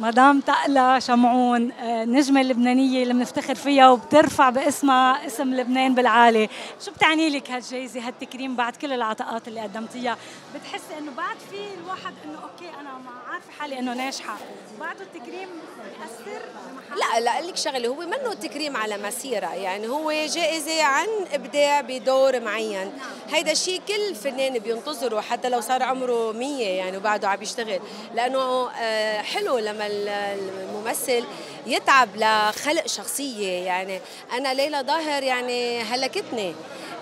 مدام تقلا شمعون النجمة اللبنانية اللي بنفتخر فيها وبترفع باسمها اسم لبنان بالعالي. شو بتعني لك هالجائزة هالتكريم بعد كل العطاءات اللي قدمتيها؟ بتحسي إنه بعد في الواحد إنه أوكي أنا ما عارفة حالي إنه ناجحة. بعده التكريم بيأثر لا لا أقول لك شغلة هو منه تكريم على مسيرة. يعني هو جائزة عن إبداع بدور معين. هيدا الشيء كل فنان بينتظره حتى لو صار عمره 100 يعني وبعده عم يشتغل. لأنه آه، حلو لما الممثل يتعب لخلق شخصية يعني. أنا ليلى ظاهر يعني هلكتني.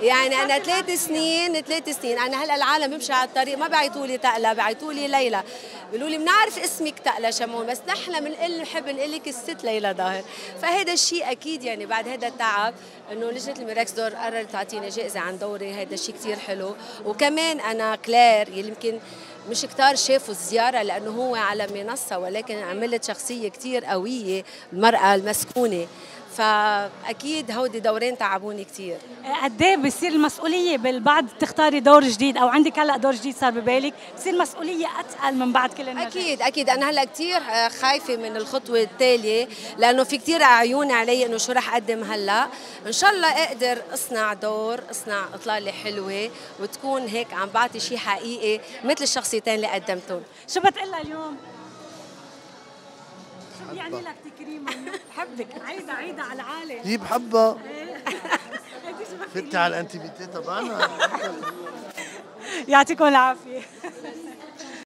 يعني أنا ثلاث سنين ثلاث سنين. أنا هلأ العالم بيمشي على الطريق ما بيعيطوا لي تقلى بيعيطوا لي ليلى. بيقولوا لي بنعرف اسمك تقلى شمون بس نحن بنقول نحب نقول لك الست ليلى ظاهر. فهذا الشيء أكيد يعني بعد هذا التعب إنه لجنة الميراكس دور قررت تعطيني جائزة عن دوري هذا الشيء كثير حلو. وكمان أنا كلير يلي يمكن مش كتار شافوا الزيارة لأنه هو على منصة ولكن عملت شخصية كتير قوية المرأة المسكونة. فأكيد هودي دورين تعبوني كثير قد إيه بصير المسؤولية بالبعد تختاري دور جديد؟ أو عندك هلأ دور جديد صار ببالك؟ بصير المسؤوليه أتقل من بعد كل النجاح أكيد أكيد. أنا هلأ كثير آه، خايفة من الخطوة التالية لأنه في كثير عيون علي إنه شو رح أقدم هلأ. إن شاء الله أقدر أصنع دور أصنع إطلالة حلوة وتكون هيك عم بعطي شيء حقيقي مثل الشخصيتين اللي قدمتهم. شو بتقلها اليوم؟ شو يعني لك؟ تكريم بحبك. عيدة عيدة على العالي هي بحبها. فتي على الانتيفيتي تبعنا. يعطيكم العافية.